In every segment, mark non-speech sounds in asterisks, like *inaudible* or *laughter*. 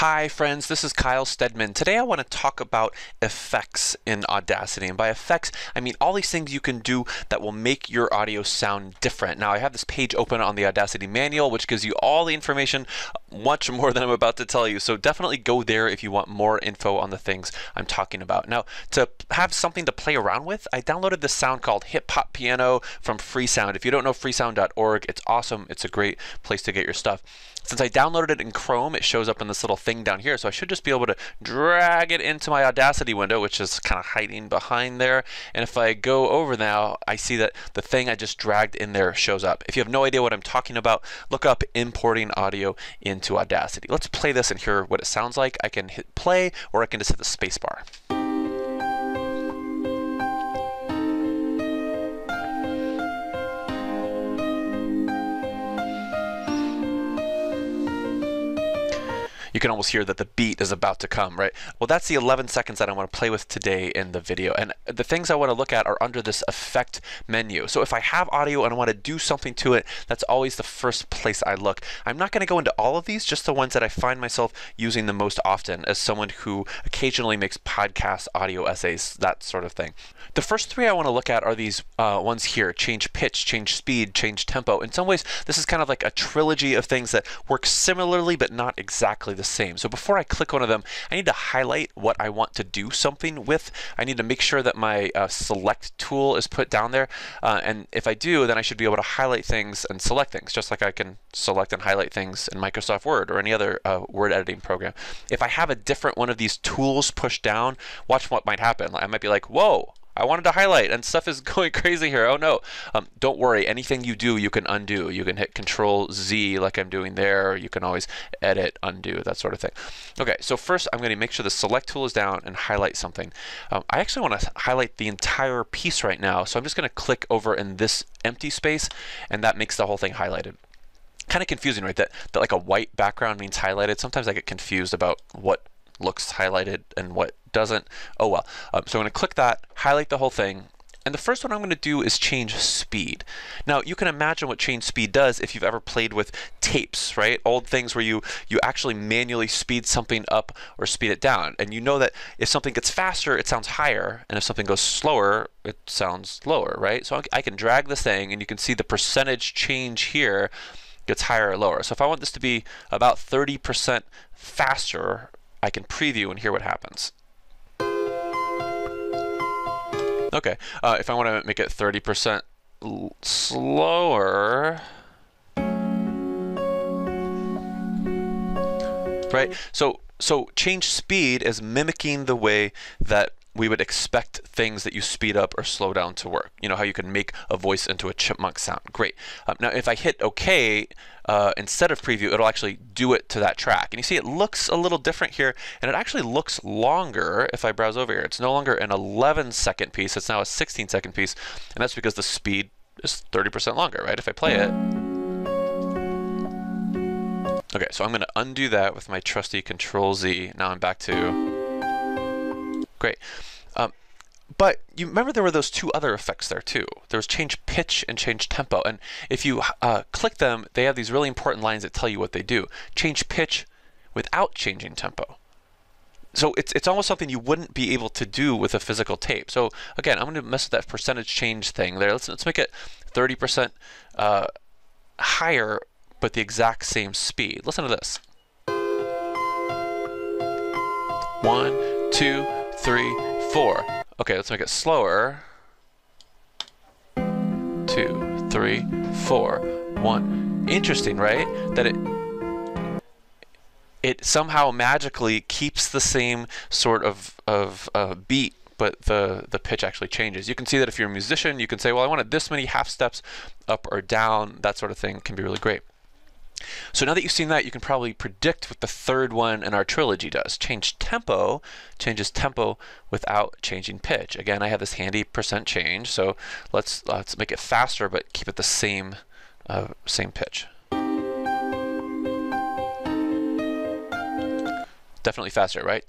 Hi friends, this is Kyle Stedman. Today I want to talk about effects in Audacity. And by effects, I mean all these things you can do that will make your audio sound different. Now I have this page open on the Audacity manual, which gives you all the information, much more than I'm about to tell you. So definitely go there if you want more info on the things I'm talking about. Now to have something to play around with, I downloaded this sound called Hip Hop Piano from Freesound. If you don't know freesound.org, it's awesome. It's a great place to get your stuff. Since I downloaded it in Chrome, it shows up in this little thing down here. So I should just be able to drag it into my Audacity window, which is kind of hiding behind there. And if I go over now, I see that the thing I just dragged in there shows up. If you have no idea what I'm talking about, look up importing audio into Audacity. Let's play this and hear what it sounds like. I can hit play or I can just hit the spacebar. You can almost hear that the beat is about to come, right? Well, that's the 11 seconds that I want to play with today in the video. And the things I want to look at are under this effect menu. So if I have audio and I want to do something to it, that's always the first place I look. I'm not going to go into all of these, just the ones that I find myself using the most often as someone who occasionally makes podcast audio essays, that sort of thing. The first three I want to look at are these uh, ones here, change pitch, change speed, change tempo. In some ways, this is kind of like a trilogy of things that work similarly, but not exactly the same. So before I click one of them, I need to highlight what I want to do something with. I need to make sure that my uh, select tool is put down there. Uh, and if I do, then I should be able to highlight things and select things, just like I can select and highlight things in Microsoft Word or any other uh, word editing program. If I have a different one of these tools pushed down, watch what might happen. I might be like, whoa, I wanted to highlight and stuff is *laughs* going crazy here. Oh no. Um, don't worry. Anything you do, you can undo. You can hit Control Z like I'm doing there. You can always edit, undo, that sort of thing. Okay, so first I'm going to make sure the select tool is down and highlight something. Um, I actually want to highlight the entire piece right now. So I'm just going to click over in this empty space and that makes the whole thing highlighted kind of confusing, right? That, that like a white background means highlighted. Sometimes I get confused about what looks highlighted and what doesn't. Oh well. Um, so I'm going to click that, highlight the whole thing, and the first one I'm going to do is change speed. Now you can imagine what change speed does if you've ever played with tapes, right? Old things where you you actually manually speed something up or speed it down. And you know that if something gets faster, it sounds higher, and if something goes slower, it sounds lower, right? So I can drag this thing and you can see the percentage change here gets higher or lower. So if I want this to be about 30% faster, I can preview and hear what happens. Okay, uh, if I want to make it 30% slower, right? So so change speed is mimicking the way that we would expect things that you speed up or slow down to work. You know how you can make a voice into a chipmunk sound. Great. Um, now if I hit OK uh, instead of preview, it'll actually do it to that track. And you see it looks a little different here, and it actually looks longer if I browse over here. It's no longer an 11 second piece, it's now a 16 second piece, and that's because the speed is 30% longer, right? If I play it. Okay, so I'm going to undo that with my trusty Control Z. Now I'm back to Great. Um, but you remember there were those two other effects there too. There was change pitch and change tempo. And if you uh, click them, they have these really important lines that tell you what they do. Change pitch without changing tempo. So it's it's almost something you wouldn't be able to do with a physical tape. So again, I'm going to mess with that percentage change thing there. Let's let's make it 30% uh, higher, but the exact same speed. Listen to this. One, two three, four. Okay, let's make it slower. Two, three, four, one. Interesting, right? That it it somehow magically keeps the same sort of of uh, beat but the, the pitch actually changes. You can see that if you're a musician, you can say, well, I wanted this many half steps up or down, that sort of thing can be really great. So now that you've seen that, you can probably predict what the third one in our trilogy does. Change tempo changes tempo without changing pitch. Again, I have this handy percent change, so let's let's make it faster but keep it the same uh, same pitch. Definitely faster, right?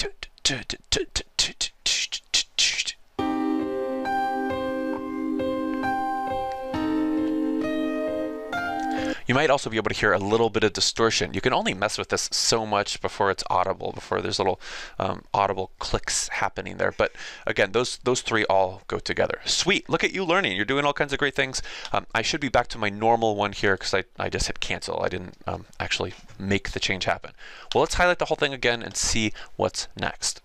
You might also be able to hear a little bit of distortion. You can only mess with this so much before it's audible, before there's little um, audible clicks happening there. But again, those those three all go together. Sweet, look at you learning. You're doing all kinds of great things. Um, I should be back to my normal one here because I, I just hit cancel. I didn't um, actually make the change happen. Well, let's highlight the whole thing again and see what's next.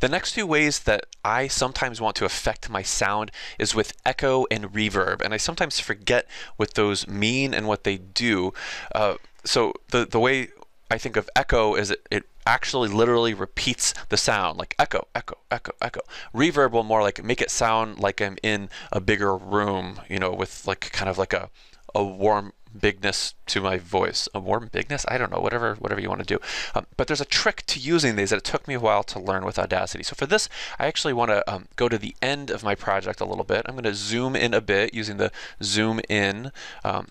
The next two ways that I sometimes want to affect my sound is with echo and reverb, and I sometimes forget what those mean and what they do. Uh, so the the way I think of echo is it, it actually literally repeats the sound like echo, echo, echo, echo. Reverb will more like make it sound like I'm in a bigger room, you know, with like kind of like a a warm bigness to my voice. A warm bigness? I don't know, whatever whatever you want to do. Um, but there's a trick to using these that it took me a while to learn with Audacity. So for this, I actually want to um, go to the end of my project a little bit. I'm going to zoom in a bit using the zoom in. Um,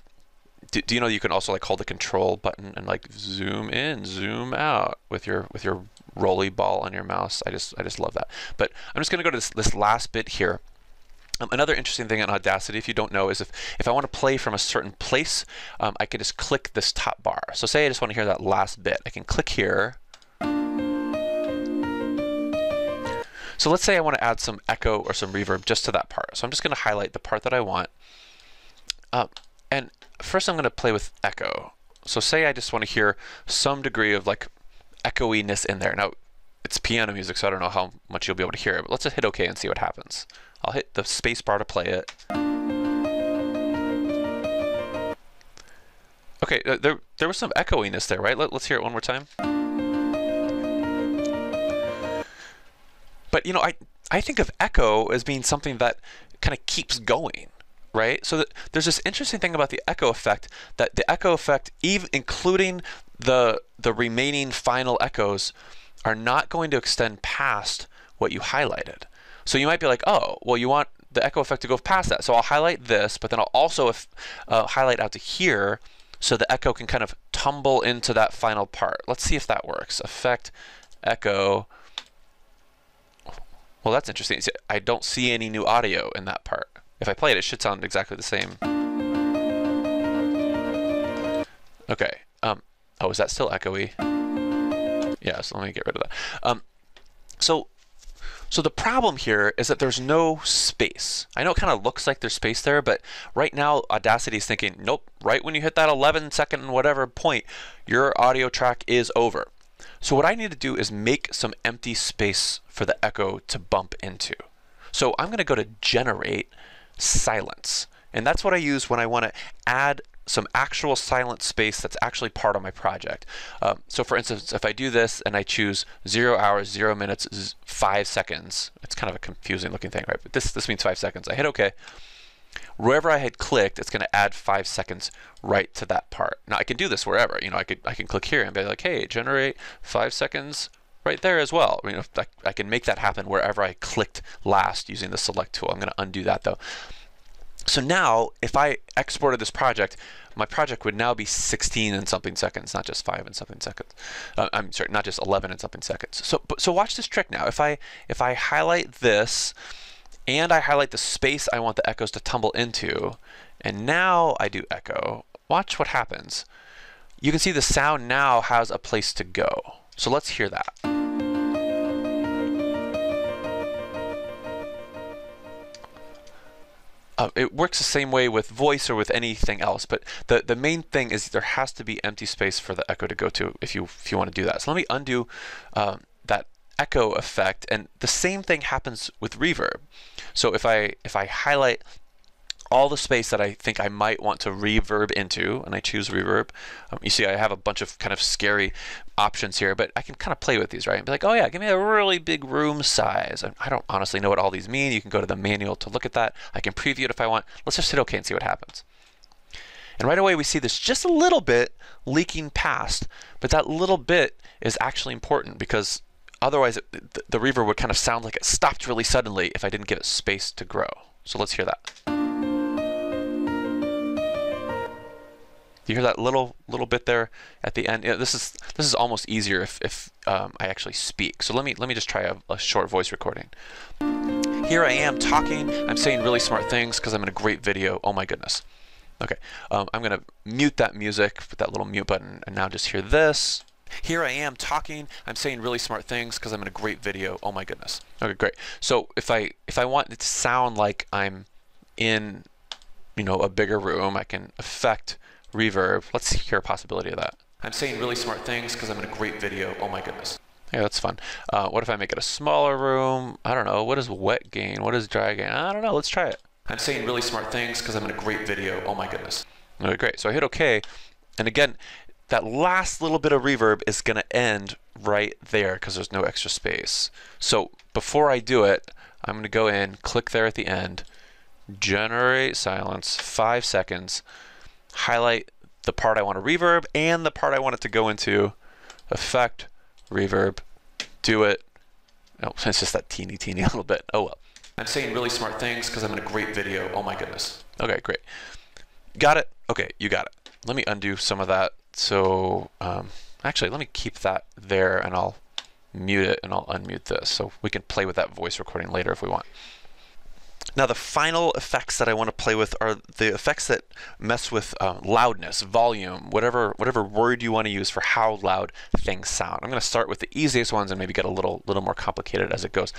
do, do, you know you can also like hold the control button and like zoom in, zoom out with your with your rolly ball on your mouse? I just I just love that. But I'm just going to go to this, this last bit here. Um, another interesting thing in Audacity, if you don't know, is if, if I want to play from a certain place, um, I can just click this top bar. So say I just want to hear that last bit. I can click here. So let's say I want to add some echo or some reverb just to that part. So I'm just going to highlight the part that I want. Uh, and first I'm going to play with echo. So say I just want to hear some degree of like echoiness in there. Now, it's piano music, so I don't know how much you'll be able to hear it, but let's just hit OK and see what happens. I'll hit the space bar to play it. Okay, there there was some echoiness there, right? Let, us hear it one more time. But you know, I I think of echo as being something that kind of keeps going, right? So there's this interesting thing about the echo effect that the echo effect, even including the the remaining final echoes, are not going to extend past what you highlighted. So you might be like, oh, well, you want the echo effect to go past that. So I'll highlight this, but then I'll also uh, highlight out to here so the echo can kind of tumble into that final part. Let's see if that works. Effect, echo. Well, that's interesting. I don't see any new audio in that part. If I play it, it should sound exactly the same. Okay. Um, oh, is that still echoey? Yeah, so let me get rid of that. Um, so so the problem here is that there's no space. I know it kind of looks like there's space there, but right now Audacity is thinking, nope, right when you hit that 11 second whatever point, your audio track is over. So what I need to do is make some empty space for the echo to bump into. So I'm going to go to generate silence. And that's what I use when I want to add some actual silent space that's actually part of my project. Um, so for instance, if I do this and I choose zero hours, zero minutes, five seconds, it's kind of a confusing looking thing, right? But this, this means five seconds. I hit OK. Wherever I had clicked, it's going to add five seconds right to that part. Now I can do this wherever. You know, I could I can click here and be like, hey, generate five seconds right there as well. You know, I, I can make that happen wherever I clicked last using the select tool. I'm going to undo that though. So now, if I exported this project, my project would now be 16 and something seconds, not just 5 and something seconds. Uh, I'm sorry, not just 11 and something seconds. So, so watch this trick now. If I, if I highlight this, and I highlight the space I want the echoes to tumble into, and now I do echo, watch what happens. You can see the sound now has a place to go. So let's hear that. Uh, it works the same way with voice or with anything else, but the, the main thing is there has to be empty space for the echo to go to if you if you want to do that. So let me undo um, that echo effect, and the same thing happens with reverb. So if I if I highlight all the space that I think I might want to reverb into, and I choose reverb. Um, you see I have a bunch of kind of scary options here, but I can kind of play with these, right? And be like, oh yeah, give me a really big room size. I don't honestly know what all these mean. You can go to the manual to look at that. I can preview it if I want. Let's just hit OK and see what happens. And right away we see this just a little bit leaking past, but that little bit is actually important because otherwise it, the, the reverb would kind of sound like it stopped really suddenly if I didn't give it space to grow. So let's hear that. You hear that little little bit there at the end? You know, this is this is almost easier if, if um, I actually speak. So let me let me just try a, a short voice recording. Here I am talking. I'm saying really smart things because I'm in a great video. Oh my goodness. Okay, um, I'm gonna mute that music with that little mute button and now just hear this. Here I am talking, I'm saying really smart things because I'm in a great video. Oh my goodness. Okay, great. So if I if I want it to sound like I'm in you know a bigger room, I can affect reverb. Let's hear a possibility of that. I'm saying really smart things because I'm in a great video. Oh my goodness. Yeah, that's fun. Uh, what if I make it a smaller room? I don't know. What is wet gain? What is dry gain? I don't know. Let's try it. I'm saying really smart things because I'm in a great video. Oh my goodness. Okay, great. So I hit OK. And again, that last little bit of reverb is going to end right there because there's no extra space. So before I do it, I'm going to go in, click there at the end, generate silence, five seconds, highlight the part I want to reverb and the part I want it to go into, effect, reverb, do it. Oh, *laughs* it's just that teeny, teeny *laughs* little bit. Oh well. I'm saying really smart things because I'm in a great video. Oh my goodness. Okay, great. Got it? Okay, you got it. Let me undo some of that. So, um, actually, let me keep that there and I'll mute it and I'll unmute this. So we can play with that voice recording later if we want. Now the final effects that I want to play with are the effects that mess with uh, loudness, volume, whatever whatever word you want to use for how loud things sound. I'm going to start with the easiest ones and maybe get a little little more complicated as it goes.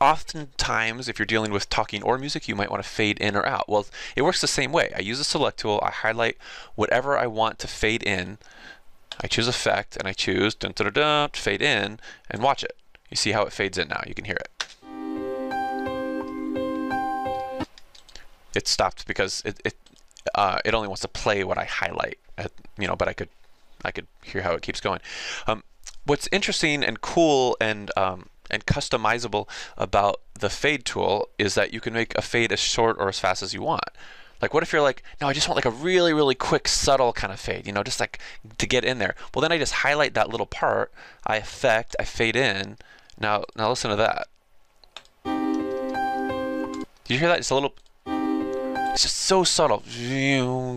Oftentimes, if you're dealing with talking or music, you might want to fade in or out. Well, it works the same way. I use the select tool, I highlight whatever I want to fade in, I choose effect, and I choose dun, dun, dun, fade in, and watch it. You see how it fades in now. You can hear it. It stopped because it it uh, it only wants to play what I highlight. At, you know, but I could I could hear how it keeps going. Um, what's interesting and cool and um, and customizable about the fade tool is that you can make a fade as short or as fast as you want. Like what if you're like, no, I just want like a really, really quick, subtle kind of fade, you know, just like to get in there. Well, then I just highlight that little part, I effect, I fade in. Now, now listen to that. Did you hear that? It's a little, it's just so subtle.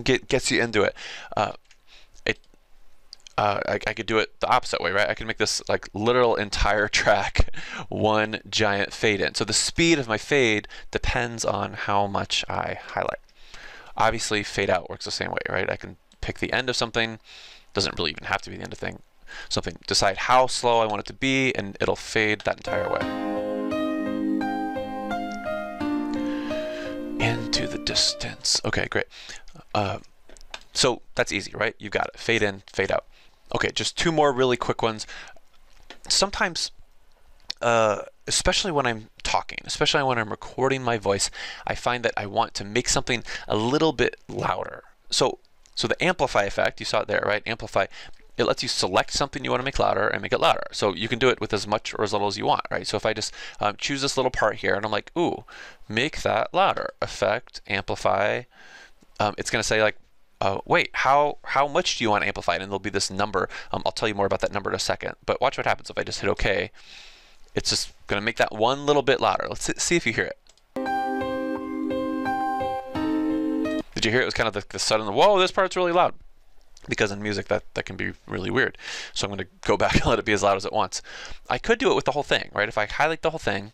Get gets you into it. Uh, it. Uh, I, I could do it the opposite way, right? I can make this like literal entire *laughs* track one giant fade in. So the speed of my fade depends on how much I highlight. Obviously, fade out works the same way, right? I can pick the end of something. Doesn't really even have to be the end of thing. Something. Decide how slow I want it to be, and it'll fade that entire way. Distance. Okay, great. Uh, so that's easy, right? You got it. Fade in, fade out. Okay, just two more really quick ones. Sometimes, uh, especially when I'm talking, especially when I'm recording my voice, I find that I want to make something a little bit louder. So, so the amplify effect, you saw it there, right? Amplify it lets you select something you want to make louder and make it louder. So you can do it with as much or as little as you want, right? So if I just um, choose this little part here and I'm like, ooh, make that louder, effect, amplify, um, it's going to say like, uh, wait, how how much do you want amplified? And there'll be this number. Um, I'll tell you more about that number in a second. But watch what happens if I just hit OK. It's just going to make that one little bit louder. Let's see if you hear it. Did you hear it? It was kind of the, the sudden, whoa, this part's really loud because in music that, that can be really weird. So I'm going to go *laughs* back and let it be as loud as it wants. I could do it with the whole thing, right? If I highlight the whole thing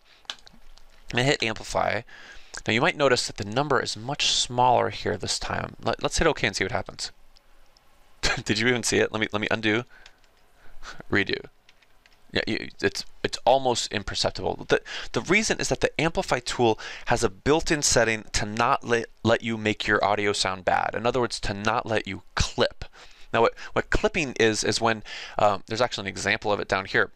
and hit amplify, now you might notice that the number is much smaller here this time. Let, us hit OK and see what happens. *laughs* Did you even see it? Let me let me undo, *laughs* redo. Yeah, you, it's it's almost imperceptible. The the reason is that the amplify tool has a built-in setting to not let let you make your audio sound bad. In other words, to not let you clip. Now, what what clipping is is when um, there's actually an example of it down here.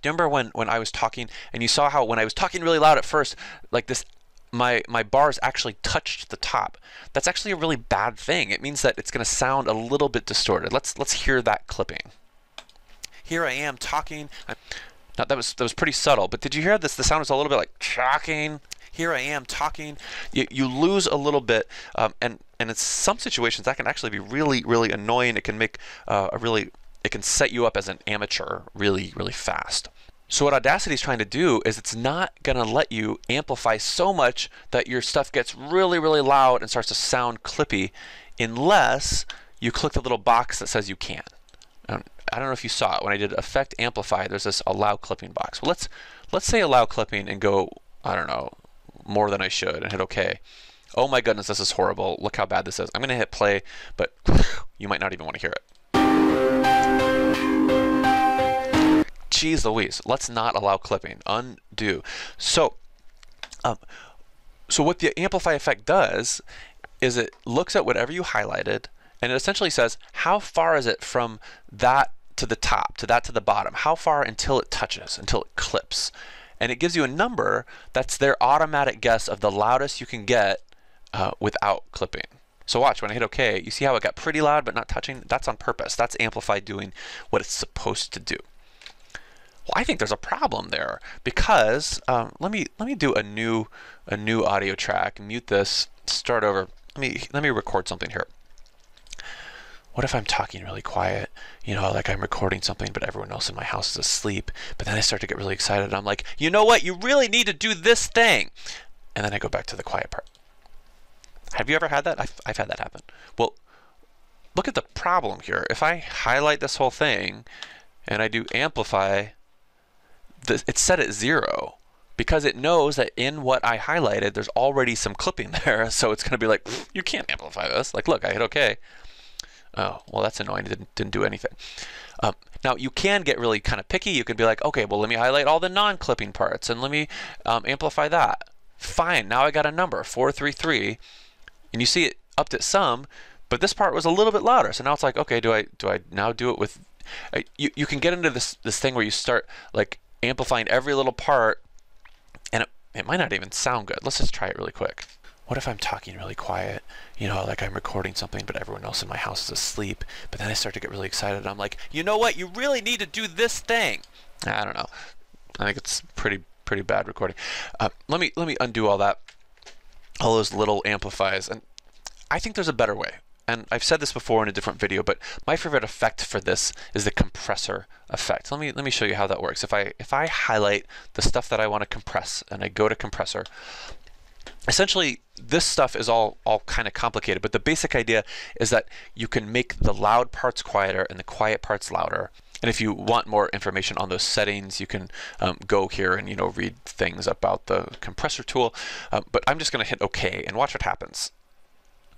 Do you remember when when I was talking and you saw how when I was talking really loud at first, like this my my bars actually touched the top. That's actually a really bad thing. It means that it's going to sound a little bit distorted. Let's let's hear that clipping. Here I am talking. Now that was that was pretty subtle, but did you hear this? The sound was a little bit like shocking. Here I am talking. You, you lose a little bit, um, and and in some situations that can actually be really really annoying. It can make uh, a really it can set you up as an amateur really really fast. So what Audacity is trying to do is it's not going to let you amplify so much that your stuff gets really really loud and starts to sound clippy unless you click the little box that says you can. Um, I don't know if you saw it when I did effect amplify. There's this allow clipping box. Well, let's let's say allow clipping and go I don't know more than I should and hit OK. Oh my goodness, this is horrible. Look how bad this is. I'm going to hit play, but *laughs* you might not even want to hear it. Jeez Louise, let's not allow clipping. Undo. So, um, so what the amplify effect does is it looks at whatever you highlighted and it essentially says how far is it from that to the top, to that to the bottom, how far until it touches, until it clips. And it gives you a number that's their automatic guess of the loudest you can get uh, without clipping. So watch, when I hit OK, you see how it got pretty loud but not touching? That's on purpose. That's Amplify doing what it's supposed to do. Well, I think there's a problem there because um, let me let me do a new a new audio track. Mute this. Start over. Let me let me record something here. What if I'm talking really quiet? You know, like I'm recording something, but everyone else in my house is asleep. But then I start to get really excited. And I'm like, you know what? You really need to do this thing. And then I go back to the quiet part. Have you ever had that? I've, I've had that happen. Well, look at the problem here. If I highlight this whole thing and I do amplify, it's set at zero because it knows that in what I highlighted, there's already some clipping *laughs* there. So it's going to be like, you can't amplify this. Like, look, I hit OK. Oh, well, that's annoying. It didn't, didn't do anything. Um, now, you can get really kind of picky. You can be like, okay, well, let me highlight all the non-clipping parts and let me um, amplify that. Fine, now I got a number, 433, and you see it upped at some, but this part was a little bit louder. So now it's like, okay, do I do I now do it with? Uh, you you can get into this this thing where you start like amplifying every little part, and it, it might not even sound good. Let's just try it really quick. What if I'm talking really quiet? You know, like I'm recording something, but everyone else in my house is asleep. But then I start to get really excited. I'm like, you know what? You really need to do this thing. I don't know. I think it's pretty pretty bad recording. Uh, let me let me undo all that, all those little amplifies, and I think there's a better way and I've said this before in a different video, but my favorite effect for this is the compressor effect. Let me let me show you how that works. If I if I highlight the stuff that I want to compress and I go to compressor, essentially this stuff is all all kind of complicated, but the basic idea is that you can make the loud parts quieter and the quiet parts louder. And if you want more information on those settings, you can um, go here and you know read things about the compressor tool. Uh, but I'm just going to hit OK and watch what happens.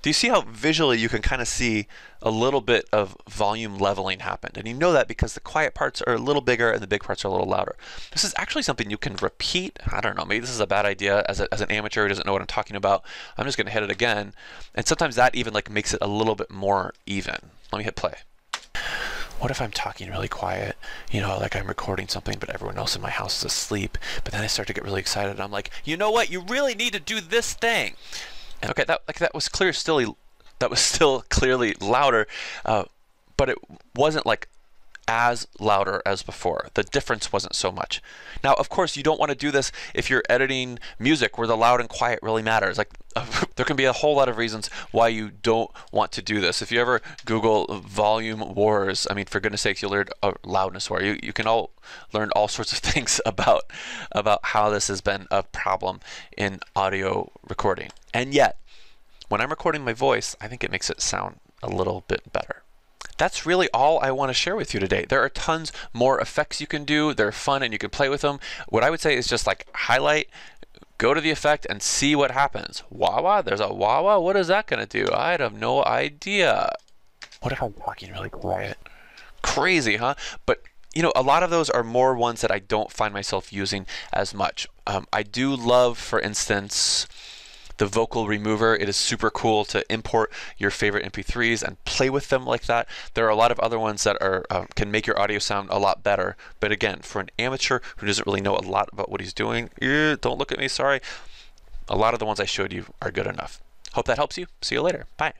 Do you see how visually you can kind of see a little bit of volume leveling happened? And you know that because the quiet parts are a little bigger and the big parts are a little louder. This is actually something you can repeat. I don't know, maybe this is a bad idea as, a, as an amateur who doesn't know what I'm talking about. I'm just going to hit it again. And sometimes that even like makes it a little bit more even. Let me hit play. What if I'm talking really quiet? You know, like I'm recording something, but everyone else in my house is asleep. But then I start to get really excited. I'm like, you know what? You really need to do this thing. Okay, that like that was clear still that was still clearly louder, uh, but it wasn't like as louder as before. The difference wasn't so much. Now, of course, you don't want to do this if you're editing music where the loud and quiet really matters. Like *laughs* there can be a whole lot of reasons why you don't want to do this. If you ever Google volume wars, I mean, for goodness sakes, you'll learn a loudness war. You, you can all learn all *laughs* sorts of things about about how this has been a problem in audio recording. And yet, when I'm recording my voice, I think it makes it sound a little bit better that's really all I want to share with you today. There are tons more effects you can do. They're fun and you can play with them. What I would say is just like highlight, go to the effect and see what happens. Wah, there's a wah. What is that going to do? I have no idea. What if I'm talking really quiet? Crazy, huh? But you know, a lot of those are more ones that I don't find myself using as much. Um, I do love, for instance, the vocal remover. It is super cool to import your favorite MP3s and play with them like that. There are a lot of other ones that are uh, can make your audio sound a lot better. But again, for an amateur who doesn't really know a lot about what he's doing, eh, don't look at me, sorry. A lot of the ones I showed you are good enough. Hope that helps you. See you later. Bye.